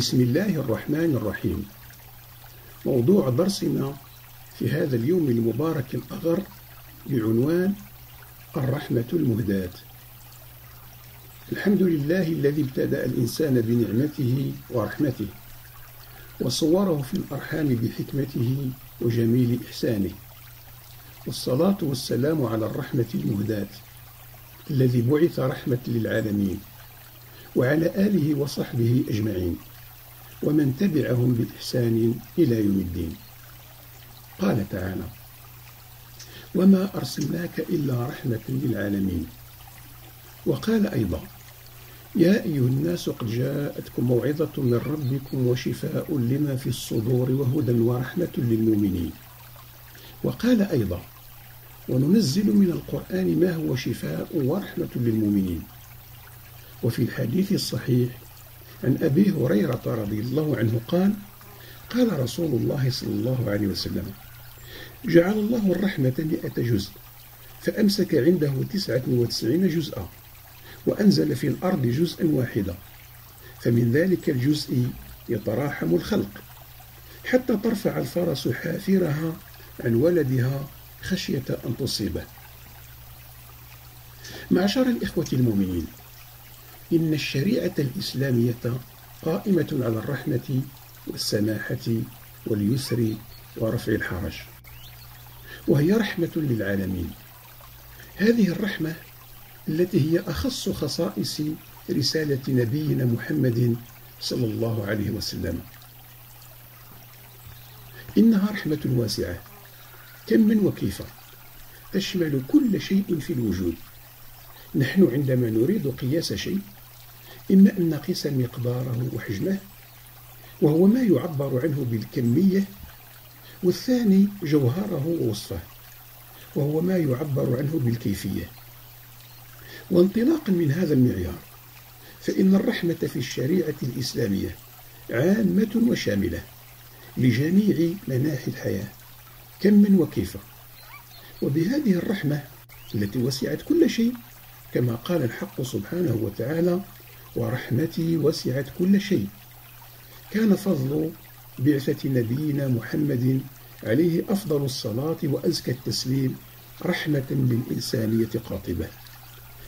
بسم الله الرحمن الرحيم. موضوع درسنا في هذا اليوم المبارك الأغر بعنوان الرحمة المهداة. الحمد لله الذي ابتدأ الإنسان بنعمته ورحمته وصوره في الأرحام بحكمته وجميل إحسانه. والصلاة والسلام على الرحمة المهداة الذي بعث رحمة للعالمين وعلى آله وصحبه أجمعين. ومن تبعهم بإحسان إلى يوم الدين. قال تعالى وما أرسلناك إلا رحمة للعالمين. وقال أيضا يا أيها الناس قد جاءتكم موعظة من ربكم وشفاء لما في الصدور وهدى ورحمة للمؤمنين. وقال أيضا وننزل من القرآن ما هو شفاء ورحمة للمؤمنين. وفي الحديث الصحيح عن أبي هريرة رضي الله عنه قال قال رسول الله صلى الله عليه وسلم جعل الله الرحمة مئة جزء فأمسك عنده تسعة وتسعين جزءا وأنزل في الأرض جزءا واحدا فمن ذلك الجزء يتراحم الخلق حتى ترفع الفرس حافرها عن ولدها خشية أن تصيبه. معشر الإخوة المؤمنين إن الشريعة الإسلامية قائمة على الرحمة والسماحة واليسر ورفع الحرج وهي رحمة للعالمين. هذه الرحمة التي هي أخص خصائص رسالة نبينا محمد صلى الله عليه وسلم. إنها رحمة واسعة كم من وكيف تشمل كل شيء في الوجود. نحن عندما نريد قياس شيء إما أن نقيس مقداره وحجمه وهو ما يعبر عنه بالكمية والثاني جوهره ووصفه وهو ما يعبر عنه بالكيفية. وانطلاقا من هذا المعيار فإن الرحمة في الشريعة الإسلامية عامة وشاملة لجميع مناحي الحياة كم من وكيف وبهذه الرحمة التي وسعت كل شيء كما قال الحق سبحانه وتعالى ورحمتي وسعت كل شيء. كان فضل بعثة نبينا محمد عليه أفضل الصلاة وأزكى التسليم رحمة للإنسانية قاطبة.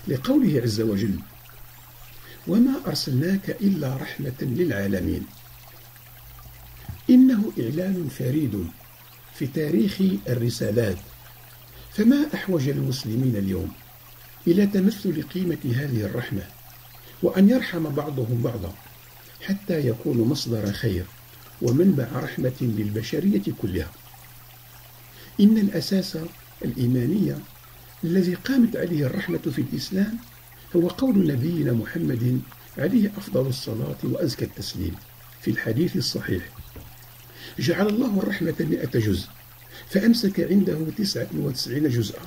لقوله عز وجل وما أرسلناك إلا رحمة للعالمين إنه إعلان فريد في تاريخ الرسالات. فما أحوج المسلمين اليوم إلى تمثل قيمة هذه الرحمة؟ وأن يرحم بعضهم بعضا حتى يكون مصدر خير ومنبع رحمة للبشرية كلها. إن الأساس الإيماني الذي قامت عليه الرحمة في الإسلام هو قول نبينا محمد عليه أفضل الصلاة وأزكى التسليم في الحديث الصحيح جعل الله الرحمة مئة جزء فأمسك عنده تسعة وتسعين جزءا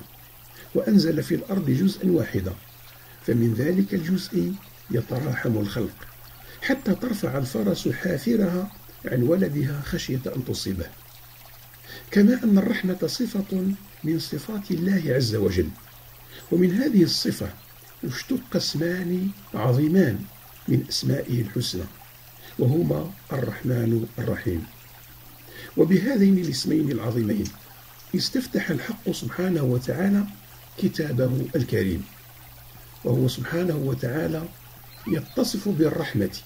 وأنزل في الأرض جزءا واحدا فمن ذلك الجزء يتراحم الخلق حتى ترفع الفرس حافرها عن ولدها خشية أن تصيبه. كما أن الرحمة صفة من صفات الله عز وجل ومن هذه الصفة اشتق اسمان عظيمان من أسمائه الحسنى وهما الرحمن الرحيم. وبهذين الاسمين العظيمين استفتح الحق سبحانه وتعالى كتابه الكريم وهو سبحانه وتعالى يتصف بالرحمة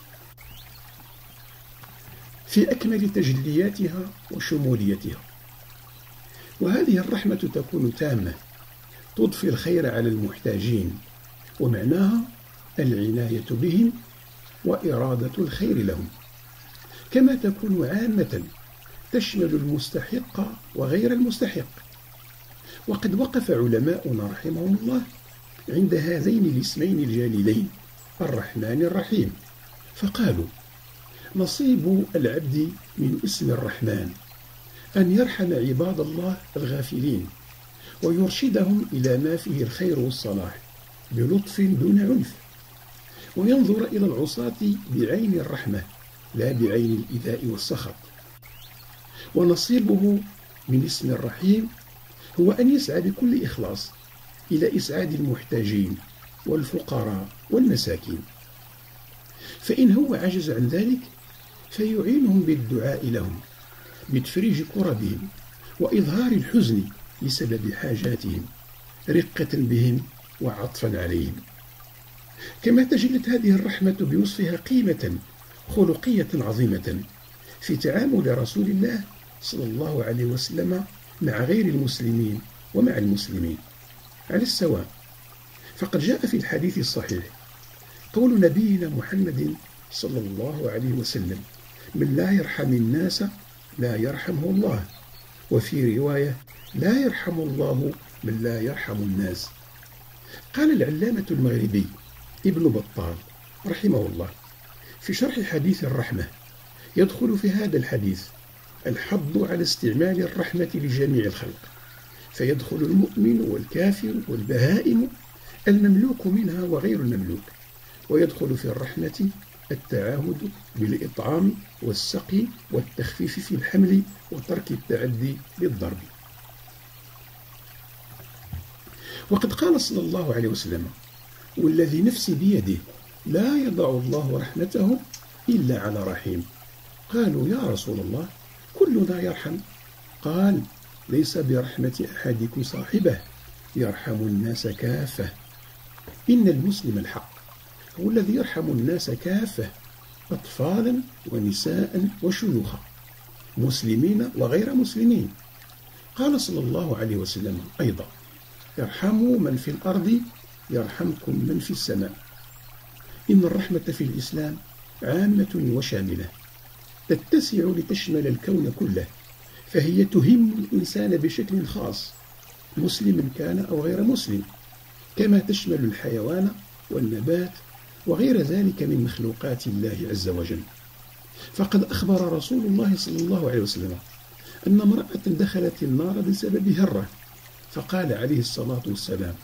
في أكمل تجلياتها وشموليتها. وهذه الرحمة تكون تامة تضفي الخير على المحتاجين ومعناها العناية بهم وإرادة الخير لهم. كما تكون عامة تشمل المستحق وغير المستحق. وقد وقف علماؤنا رحمهم الله عند هذين الاسمين الجليلين. الرحمن الرحيم. فقالوا نصيب العبد من اسم الرحمن أن يرحم عباد الله الغافلين ويرشدهم إلى ما فيه الخير والصلاح بلطف دون عنف وينظر إلى العصاة بعين الرحمة لا بعين الإيذاء والسخط. ونصيبه من اسم الرحيم هو أن يسعى بكل إخلاص إلى إسعاد المحتاجين والفقراء والمساكين. فإن هو عجز عن ذلك فيعينهم بالدعاء لهم بتفريج كربهم وإظهار الحزن لسبب حاجاتهم رقة بهم وعطفا عليهم. كما تجلت هذه الرحمة بوصفها قيمة خلقية عظيمة في تعامل رسول الله صلى الله عليه وسلم مع غير المسلمين ومع المسلمين. على السواء فقد جاء في الحديث الصحيح. قول نبينا محمد صلى الله عليه وسلم من لا يرحم الناس لا يرحمه الله. وفي رواية لا يرحم الله من لا يرحم الناس. قال العلامة المغربي ابن بطال رحمه الله في شرح حديث الرحمة يدخل في هذا الحديث الحض على استعمال الرحمة لجميع الخلق فيدخل المؤمن والكافر والبهائم المملوك منها وغير المملوك ويدخل في الرحمة التعاهد بالإطعام والسقي والتخفيف في الحمل وترك التعدي بالضرب. وقد قال صلى الله عليه وسلم والذي نفسي بيده لا يضع الله رحمته إلا على رحيم. قالوا يا رسول الله كلنا يرحم. قال ليس برحمة أحدكم صاحبه يرحم الناس كافة. إن المسلم الحق هو الذي يرحم الناس كافة أطفالا ونساء وشيوخا مسلمين وغير مسلمين. قال صلى الله عليه وسلم أيضا ارحموا من في الأرض يرحمكم من في السماء. إن الرحمة في الإسلام عامة وشاملة تتسع لتشمل الكون كله فهي تهم الإنسان بشكل خاص مسلم كان أو غير مسلم. كما تشمل الحيوان والنبات وغير ذلك من مخلوقات الله عز وجل. فقد أخبر رسول الله صلى الله عليه وسلم أن امرأة دخلت النار بسبب هرة فقال عليه الصلاة والسلام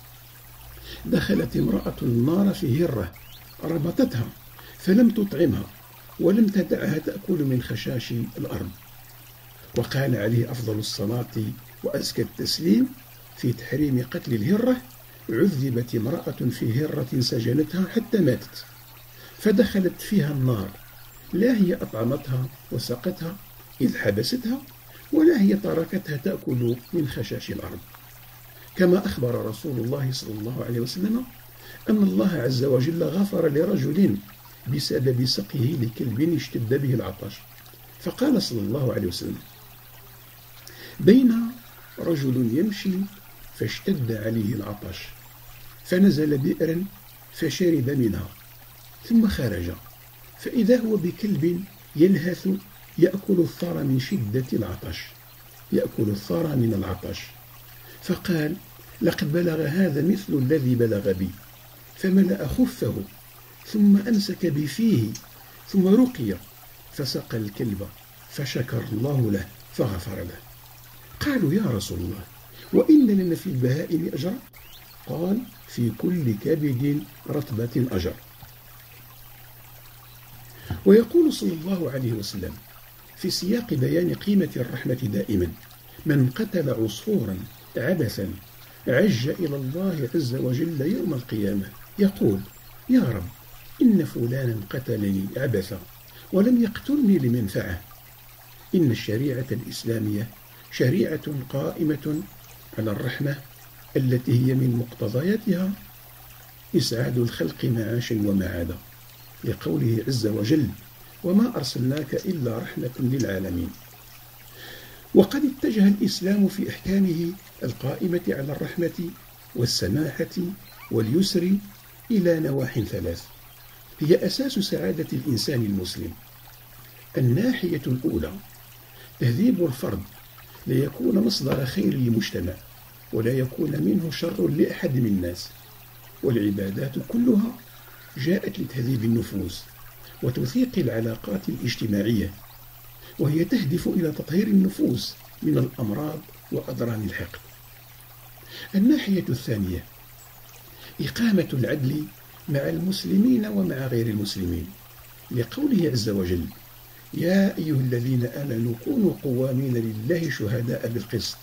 دخلت امرأة النار في هرة ربطتها فلم تطعمها ولم تدعها تأكل من خشاش الأرض. وقال عليه أفضل الصلاة وأزكى التسليم في تحريم قتل الهرة عذبت امرأة في هرة سجنتها حتى ماتت فدخلت فيها النار. لا هي أطعمتها وسقتها إذ حبستها ولا هي تركتها تأكل من خشاش الأرض. كما أخبر رسول الله صلى الله عليه وسلم أن الله عز وجل غفر لرجل بسبب سقيه لكلب اشتد به العطش. فقال صلى الله عليه وسلم بين رجل يمشي فاشتد عليه العطش. فنزل بئرا فشرب منها ثم خرج. فإذا هو بكلب يلهث يأكل الثرى من شدة العطش يأكل الثرى من العطش. فقال لقد بلغ هذا مثل الذي بلغ بي. فملأ خفه ثم أمسك بفيه ثم رقي. فسقى الكلب فشكر الله له فغفر له. قالوا يا رسول الله وإن لنا في البهائم أجرا قال في كل كبد رطبة أجر. ويقول صلى الله عليه وسلم في سياق بيان قيمة الرحمة دائما من قتل عصفورا عبثا عج إلى الله عز وجل يوم القيامة يقول يا رب إن فلانا قتلني عبثا ولم يقتلني لمنفعة. إن الشريعة الإسلامية شريعة قائمة على الرحمة التي هي من مقتضياتها. إسعاد الخلق معاشا ومعادا لقوله عز وجل وما أرسلناك إلا رحمة للعالمين وقد اتجه الإسلام في إحكامه القائمة على الرحمة والسماحة واليسر إلى نواح ثلاث. هي أساس سعادة الإنسان المسلم. الناحية الأولى تهذيب الفرد ليكون مصدر خير للمجتمع ولا يكون منه شر لأحد من الناس. والعبادات كلها جاءت لتهذيب النفوس وتوثيق العلاقات الاجتماعية وهي تهدف إلى تطهير النفوس من الأمراض وأضران الحقد. الناحية الثانية إقامة العدل مع المسلمين ومع غير المسلمين لقوله عز وجل يا أيها الذين آمنوا كونوا قوامين لله شهداء بالقسط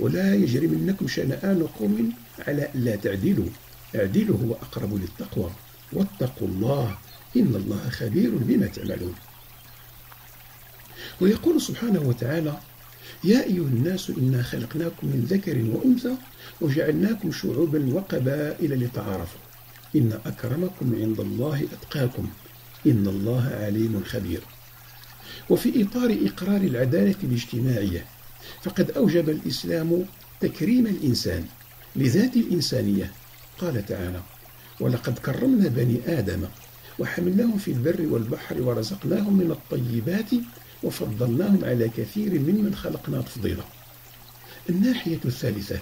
ولا يجرمنكم شنآن قوم على ألا تعدلوا. اعدلوا هو أقرب للتقوى واتقوا الله إن الله خبير بما تعملون. ويقول سبحانه وتعالى يا أيها الناس إنا خلقناكم من ذكر وأنثى وجعلناكم شعوبا وقبائل لتعارفوا. إن أكرمكم عند الله أتقاكم إن الله عليم خبير. وفي إطار إقرار العدالة الاجتماعية. فقد أوجب الإسلام تكريم الإنسان لذات الإنسانية. قال تعالى ولقد كرمنا بني آدم وحملناهم في البر والبحر ورزقناهم من الطيبات وفضلناهم على كثير ممن خلقنا تفضيلا. الناحية الثالثة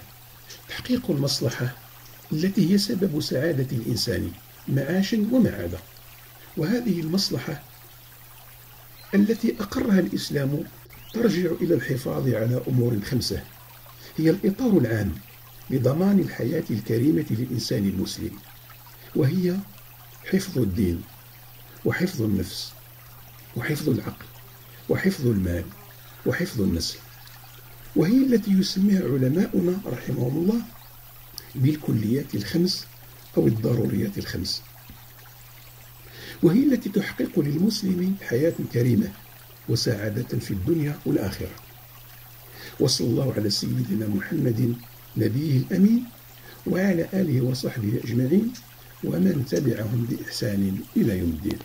تحقيق المصلحة التي هي سبب سعادة الإنسان معاشا ومعادة وهذه المصلحة التي أقرها الإسلام ترجع إلى الحفاظ على أمور خمسة. هي الإطار العام لضمان الحياة الكريمة للإنسان المسلم وهي حفظ الدين وحفظ النفس وحفظ العقل وحفظ المال وحفظ النسل. وهي التي يسميها علماؤنا رحمهم الله بالكليات الخمس أو الضروريات الخمس. وهي التي تحقق للمسلم حياة كريمة وسعادة في الدنيا والآخرة. وصلى الله على سيدنا محمد نبيه الأمين وعلى آله وصحبه أجمعين ومن تبعهم بإحسان إلى يوم الدين.